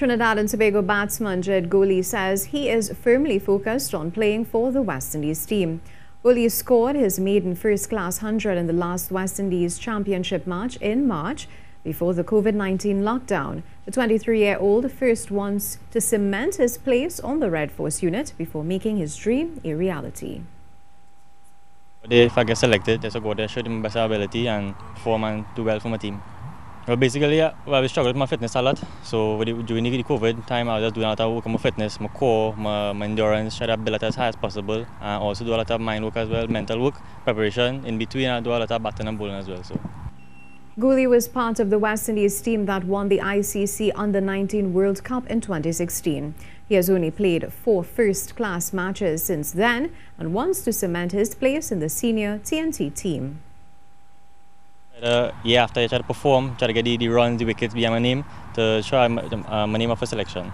Trinidad and Tobago batsman Jyd Goolie says he is firmly focused on playing for the West Indies team. Goolie scored his maiden first-class 100 in the last West Indies championship match in March before the COVID-19 lockdown. The 23-year-old first wants to cement his place on the Red Force unit before making his dream a reality. If I get selected, just go there, show my best ability and perform and do well for my team. Well, basically, yeah, well, I with my fitness a lot. So during the COVID time, I was just doing a lot of work on my fitness, my core, my, my endurance, try to build it as high as possible. And also do a lot of mind work as well, mental work, preparation. In between, I do a lot of batting and bowling as well. So. Goolie was part of the West Indies team that won the ICC Under-19 World Cup in 2016. He has only played four first-class matches since then and wants to cement his place in the senior T&T team. Uh, yeah, after I try to perform, try to get the, the runs, the wickets behind my name to try my, uh, my name a selection.